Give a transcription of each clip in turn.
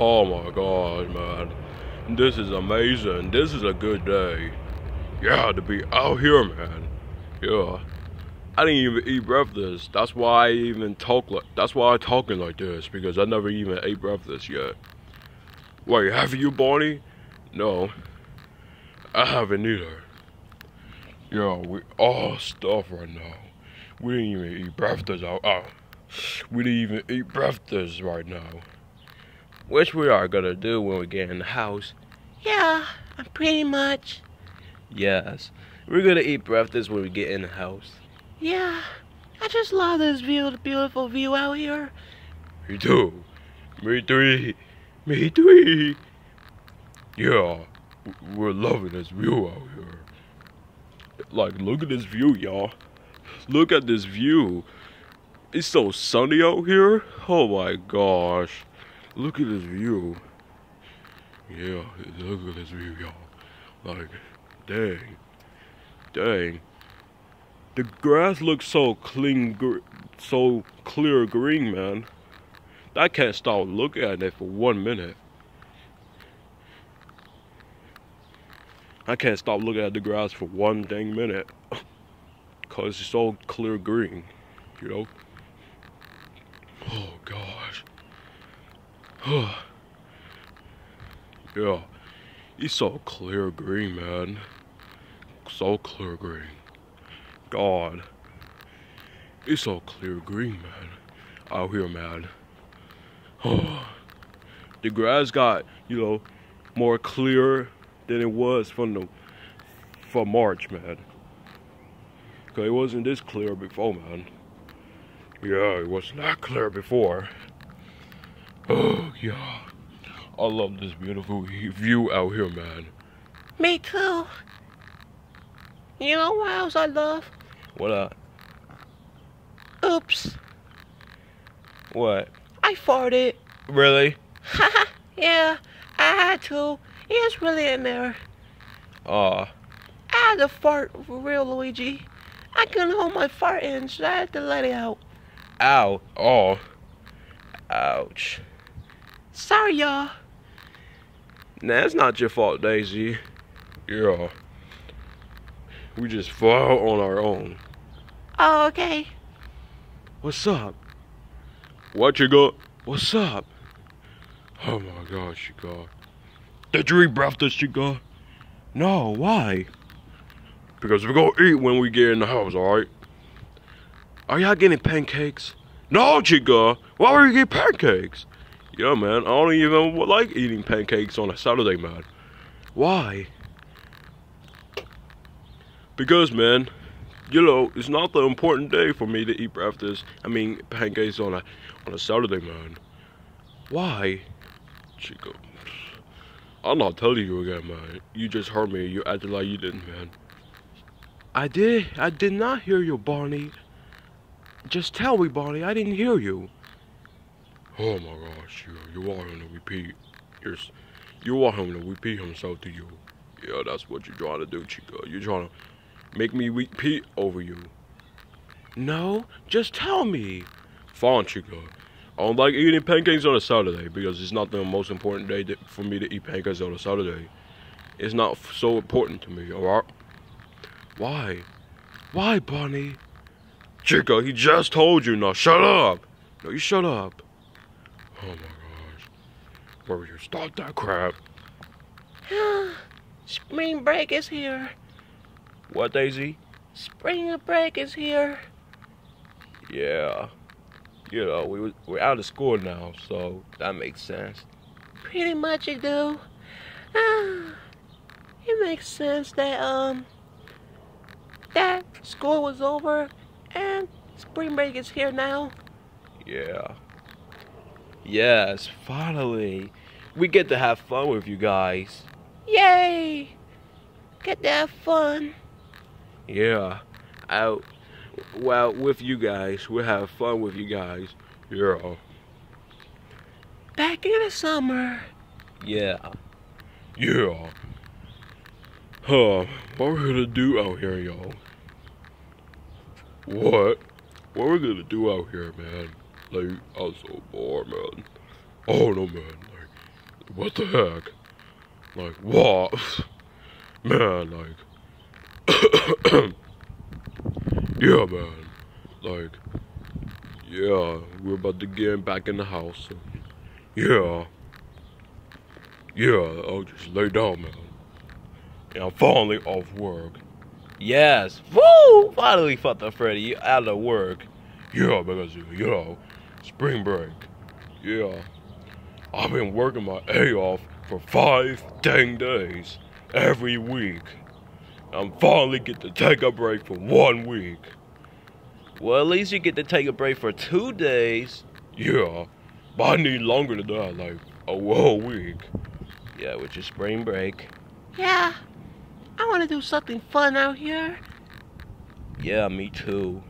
Oh my god, man. This is amazing. This is a good day. Yeah, to be out here, man. Yeah. I didn't even eat breakfast. That's why I even talk like that's why I'm talking like this, because I never even ate breakfast yet. Wait, have you, Bonnie? No. I haven't either. Yo, we all stuff right now. We didn't even eat breakfast out. Uh, we didn't even eat breakfast right now. Which we are gonna do when we get in the house. Yeah, I'm pretty much. Yes, we're gonna eat breakfast when we get in the house. Yeah, I just love this view, beautiful view out here. Me too. Me three. Me three. Yeah, we're loving this view out here. Like, look at this view, y'all. Look at this view. It's so sunny out here. Oh my gosh. Look at this view. Yeah, look at this view, y'all. Like, dang. Dang. The grass looks so clean, so clear green, man. I can't stop looking at it for one minute. I can't stop looking at the grass for one dang minute. Cause it's so clear green, you know? Oh gosh. yeah. It's so clear green, man. So clear green. God. It's so clear green, man. Out here, man. The grass got, you know, more clear than it was from the from March, man. Cause it wasn't this clear before, man. Yeah, it was not clear before. Oh yeah, I love this beautiful view out here, man. Me too. You know what else I love? What up? Oops, What? I farted. Really? Haha, yeah, I had to. It's really in there. Aw. I had to fart for real, Luigi. I couldn't hold my fart in, so I had to let it out. Ow. Oh. Ouch. Sorry, y'all. Nah, it's not your fault, Daisy. Yeah. We just fall on our own. Oh, okay. What's up? What you got? What's up? Oh my gosh, you got. Did you eat breakfast, you got? No, why? Because we're gonna eat when we get in the house, alright? Are y'all getting pancakes? No, Chica! Why would you get pancakes? Yeah, man, I don't even like eating pancakes on a Saturday, man. Why? Because, man, you know, it's not the important day for me to eat breakfast. I mean, pancakes on a on a Saturday, man. Why, Chica? I'm not telling you again, man. You just heard me. You acted like you didn't, man. I did. I did not hear you, Barney. Just tell me, Barney. I didn't hear you. Oh my gosh, you you want him to repeat. You're, you want him to repeat himself to you. Yeah, that's what you're trying to do, Chica. You're trying to make me repeat over you. No, just tell me. Fine, Chica. I don't like eating pancakes on a Saturday because it's not the most important day for me to eat pancakes on a Saturday. It's not so important to me, alright? Why? Why, Bonnie? Chica, he just told you now. Shut up! No, you shut up. Oh my gosh. Where you start that crap? Spring break is here. What, Daisy? Spring break is here. Yeah. You know, we was- we're out of school now, so that makes sense. Pretty much it do. Ah, it makes sense that um that school was over and spring break is here now. Yeah. Yes, finally. We get to have fun with you guys. Yay! Get to have fun. Yeah. Out. Well, with you guys. We'll have fun with you guys. Yeah. Back in the summer. Yeah. Yeah. Huh. What we're gonna do out here, y'all? What? What we're gonna do out here, man? Like, I'm so bored, man. Oh no, man. Like, what the heck? Like, what? Man, like, yeah, man. Like, yeah, we're about to get back in the house. So, yeah. Yeah, I'll just lay down, man. And I'm finally off work. Yes. Woo! Finally, Father Freddy, out of work. Yeah, because, you know, spring break. Yeah. I've been working my A off for five dang days every week. I'm finally get to take a break for one week. Well, at least you get to take a break for two days. Yeah, but I need longer than that, like a whole week. Yeah, which is spring break. Yeah. I want to do something fun out here. Yeah, me too.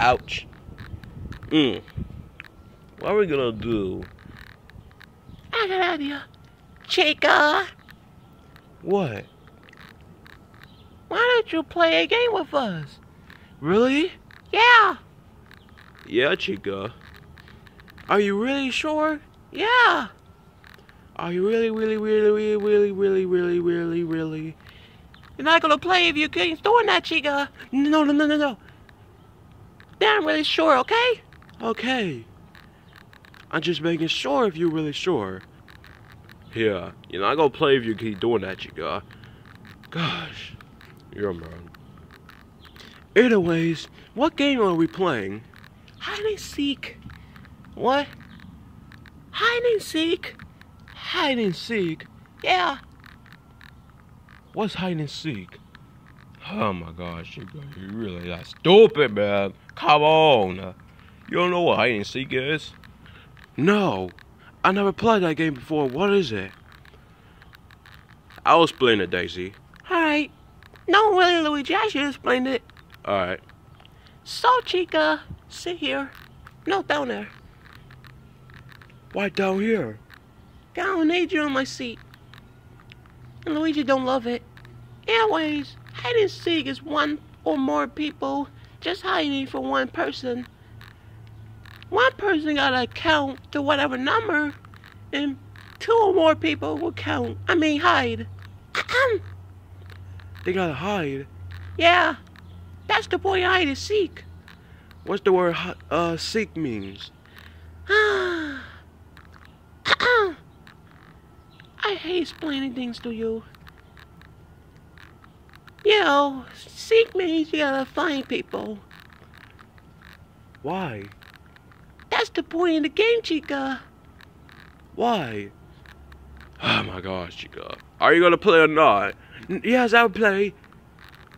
Ouch. Mm. What are we gonna do? I got an idea. Chica, What? why don't you play a game with us? Really? Yeah, Yeah, Chica. Are you really sure? yeah. Are you really, really, really, really, really, really, really, really, really? You're not gonna play if you keep doing that, Chica. No, no, no, no, no. Then I'm really sure, okay? Okay. I'm just making sure if you're really sure. Yeah, you're not gonna play if you keep doing that, Chica. Gosh, yeah, man. Anyways, what game are we playing? Hide and seek. What? Hide and seek. Hide and seek? Yeah. What's hide and seek? Oh my gosh, Chica, you really are stupid, man. Come on. You don't know what hide and seek is? No, I never played that game before. What is it? I'll explain it, Daisy. Alright. No, really, Luigi, I should explain it. Alright. So, Chica, sit here. No, down there. Why down here? Down, need you on my seat. And Luigi don't love it. Anyways, hide and seek is one or more people just hiding from one person. One person gotta count to whatever number, and two or more people will count. I mean, hide. They gotta hide. yeah, that's the point hide and seek. What's the word uh seek means? I hate explaining things to you. You know, seek means you gotta find people. Why? That's the point in the game, Chica. Why? Oh my gosh, Chica. Are you gonna play or not? N- yes, I'll play.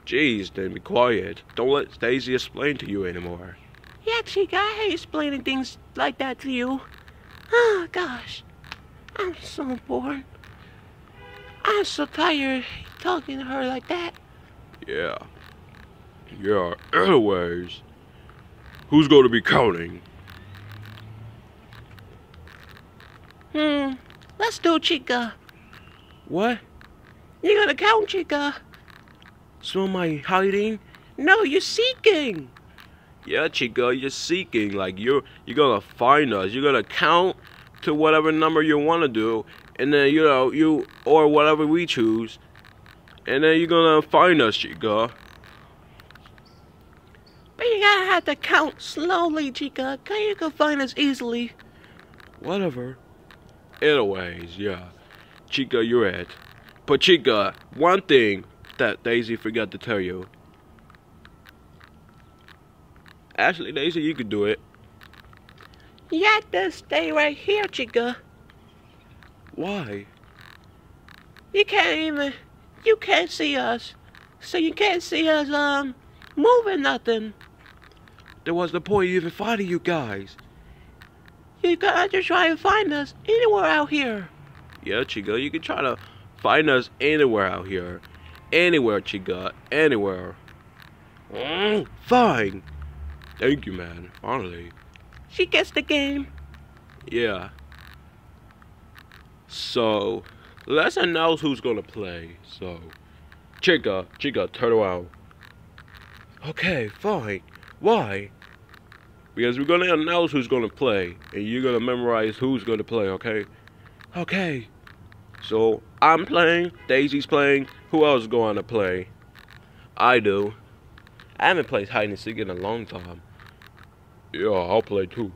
Jeez, then be quiet. Don't let Daisy explain to you anymore. Yeah, Chica, I hate explaining things like that to you. Oh, gosh. I'm so bored. I'm so tired talking to her like that. Yeah. Yeah. Anyways, who's gonna be counting? Hmm, let's do Chica. What? You gotta count, Chica. So am I hiding? No, you're seeking. Yeah, Chica, you're seeking. Like you're you're gonna find us. You're gonna count to whatever number you wanna do, and then you know you or whatever we choose, and then you're gonna find us, Chica. But you gotta have to count slowly, Chica, 'cause you can find us easily. Whatever. Anyways, yeah. Chica, you're it. But Chica, one thing that Daisy forgot to tell you. Actually, Daisy, you could do it. You have to stay right here, Chica. Why? You can't even, you can't see us. So you can't see us, um, moving nothing. There was the point of even fighting you guys. You gotta try and find us anywhere out here. Yeah, Chica, you can try to find us anywhere out here. Anywhere, Chica. Anywhere. Mm, fine. Thank you, man. Finally. She gets the game. Yeah. So, let's announce who's gonna play. So, Chica, Chica, turn around. Okay, fine. Why? Because we're gonna announce who's gonna play, and you're gonna memorize who's gonna play, okay? Okay. So I'm playing, Daisy's playing. Who else is going to play? I do. I haven't played hide and seek in a long time. Yeah, I'll play too.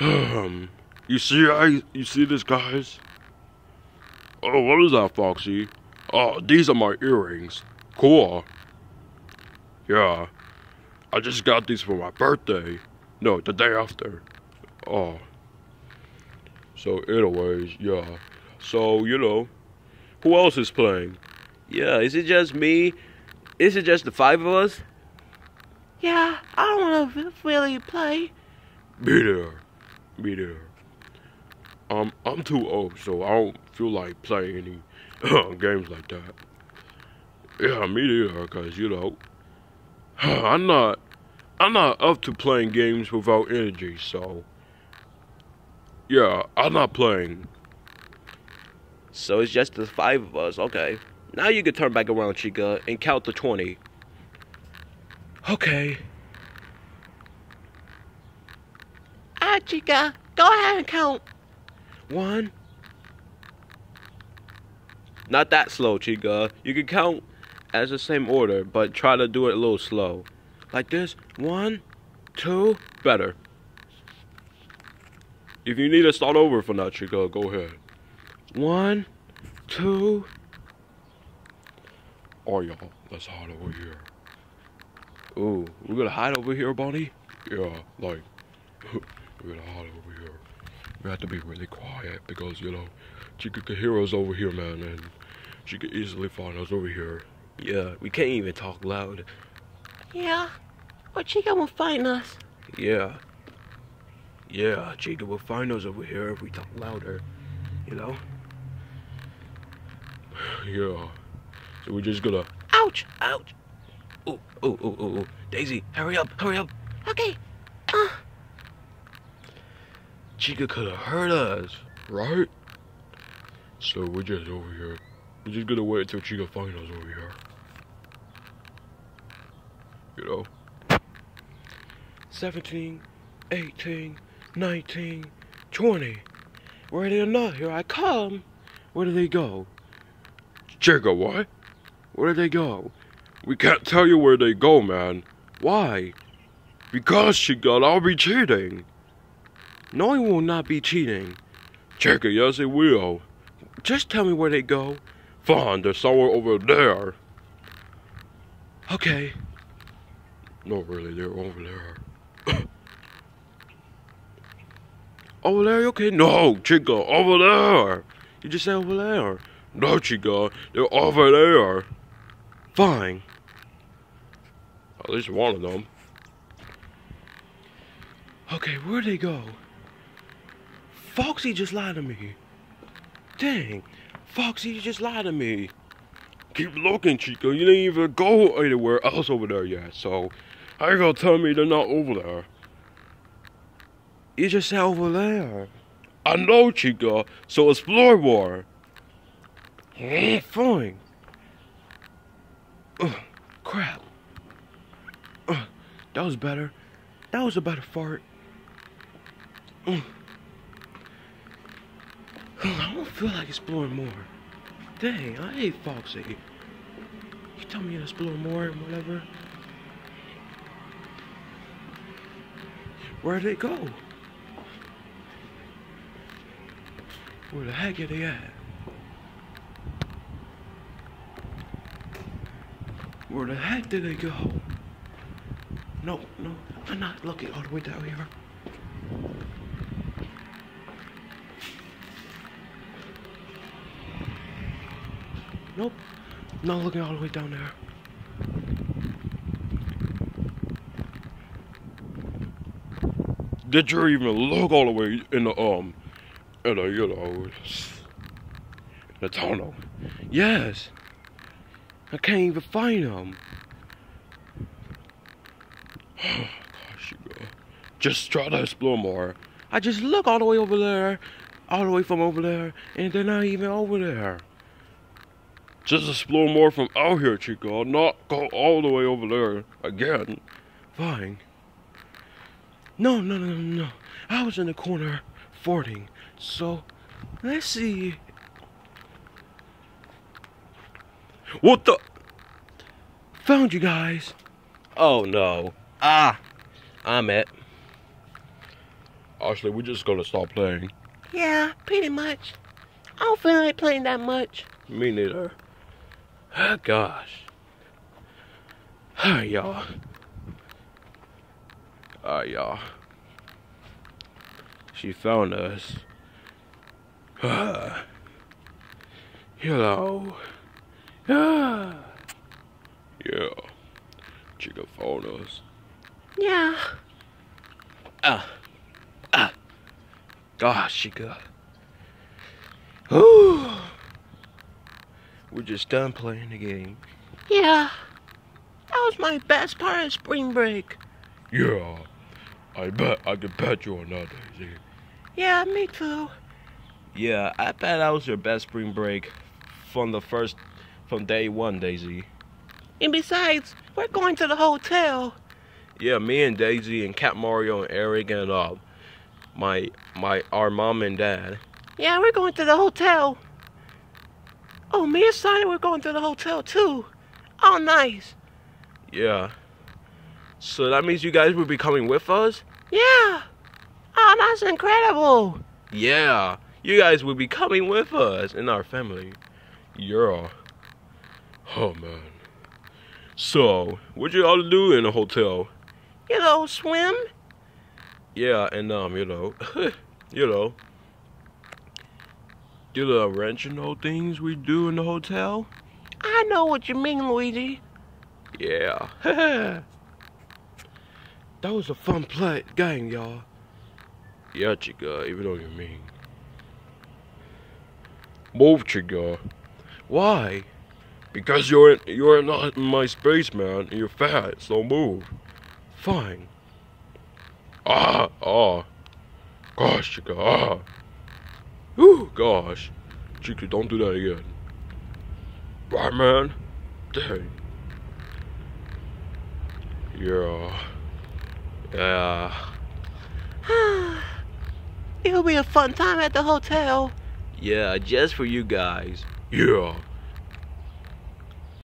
Um, you see, I you see this, guys? Oh, what is that, Foxy? Oh, these are my earrings. Cool. Yeah, I just got these for my birthday. No, the day after. Oh. So, anyways, yeah. So, you know, who else is playing? Yeah, is it just me? Is it just the five of us? Yeah, I don't want to really play. Be there. Be there. Um, I'm too old, so I don't feel like playing any games like that. Yeah, me neither, cause you know, I'm not, I'm not up to playing games without energy. So, yeah, I'm not playing. So it's just the five of us. Okay. Now you can turn back around, Chica, and count to 20. Okay. Ah, Chica, go ahead and count. One. Not that slow, Chica. You can count as the same order, but try to do it a little slow. Like this. One, two, better. If you need to start over for that, Chica, go ahead. One, two. Oh, y'all, let's hide over here. Ooh, we're gonna hide over here, Bonnie? Yeah, like, we're gonna hide over here. We have to be really quiet because, you know, Chica can hear us over here, man, and she could easily find us over here. Yeah, we can't even talk loud. Yeah, but Chica will find us. Yeah. Yeah, Chica will find us over here if we talk louder, you know? Yeah. So we're just gonna. Ouch! Ouch! Oh, oh, oh, oh, oh. Daisy, hurry up, hurry up. Okay. Uh. Chica could have heard us, right? So we're just over here. We're just gonna wait until Chica finds us over here. You know? 17, 18, 19, 20. Ready or not, here I come. Where do they go? Chica, what? Where do they go? We can't tell you where they go, man. Why? Because, Chica, I'll be cheating. No, it will not be cheating. Chica, yes, it will. Just tell me where they go. Fine, they're somewhere over there. Okay. No, really, they're over there. over there, okay? No, Chica, over there. You just said over there. No, Chica, they're over there. Fine. At least one of them. Okay, where'd they go? Foxy just lied to me. Dang, Foxy you just lied to me. Keep looking, Chica. You didn't even go anywhere else over there yet, so how you gonna tell me they're not over there? You just said over there. I know, Chica, so explore more. Fine. Ugh, crap. Ugh, that was better. That was about a better fart. Ugh. I don't feel like exploring more. Dang, I hate Foxy. You tell me to explore more and whatever. Where'd they go? Where the heck are they at? Where the heck did they go? No, no, I'm not looking all the way down here. Nope, not looking all the way down there. Did you even look all the way in the um, in the you know, the tunnel? Yes. I can't even find them. Gosh, you go. Just try to explore more. I just look all the way over there, all the way from over there, and they're not even over there. Just explore more from out here, Chica. Not go all the way over there again. Fine. No, no, no, no, no. I was in the corner farting. So, let's see. What the? Found you guys. Oh, no. Ah, I'm it. Ashley, we're just gonna stop playing. Yeah, pretty much. I don't feel like playing that much. Me neither. Oh, gosh. Alright, y'all. Hi, y'all. She found us. Ah. Hello. Ah. Yeah. Chica found us. Yeah. Ah. Ah. Gosh, Chica. Ooh. We're just done playing the game. Yeah. That was my best part of spring break. Yeah. I bet I could bet you on that, Daisy. Yeah, me too. Yeah, I bet that was your best spring break from the first, from day one, Daisy. And besides, we're going to the hotel. Yeah, me and Daisy and Cat Mario and Eric and uh, my my our mom and dad. Yeah, we're going to the hotel. Oh, me and Sonny, we're going to the hotel too. Oh, nice. Yeah. So that means you guys will be coming with us? Yeah. Oh, that's incredible. Yeah. You guys will be coming with us in our family. Yeah. Oh man. So, what you all do in the hotel? You know, swim. Yeah, and um, you know, you know, do the original things we do in the hotel. I know what you mean, Luigi. Yeah. that was a fun play game, y'all. Yeah, chica, even though you mean. Move, chica. Why? Because you're in, you're not in my space, man. And you're fat, so move. Fine. Ah, ah. Gosh, chica, ah. Ooh, gosh. Chica, don't do that again. Right, man? Dang. Yeah. Yeah. It'll be a fun time at the hotel. Yeah, just for you guys. Yeah.